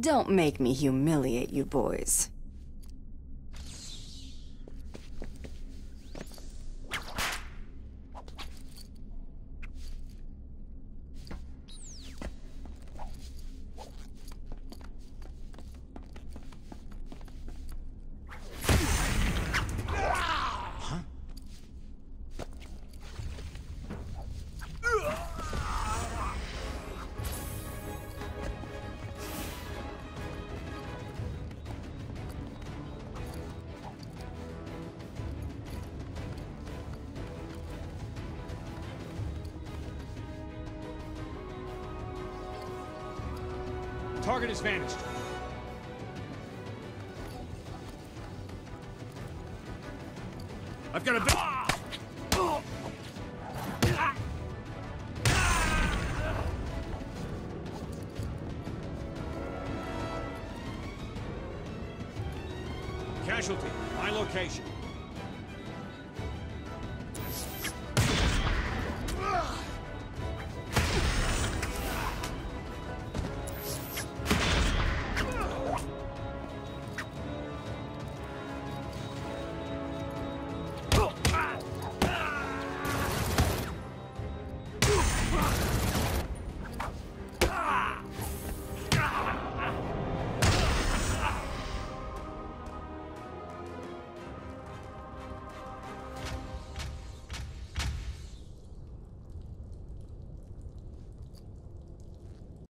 Don't make me humiliate you boys. Target has vanished. I've got a. Casualty, my location.